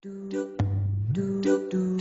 do do do do.